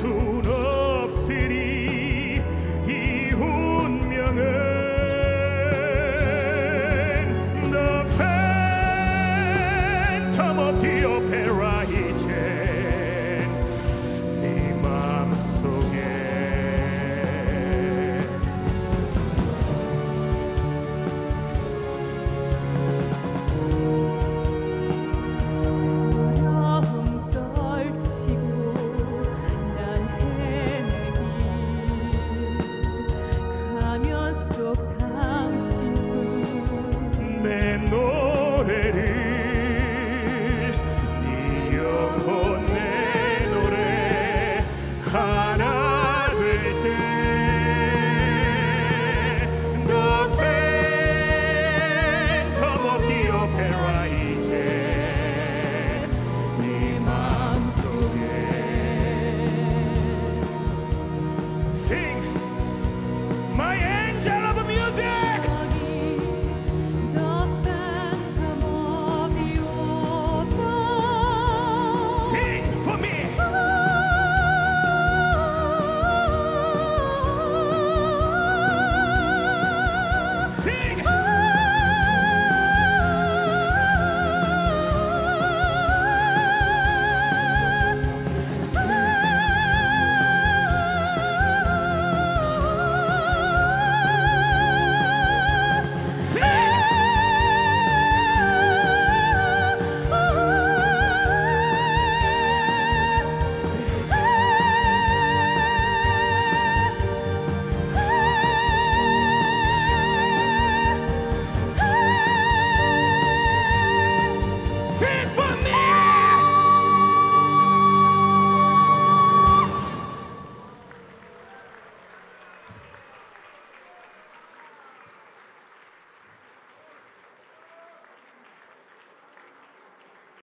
su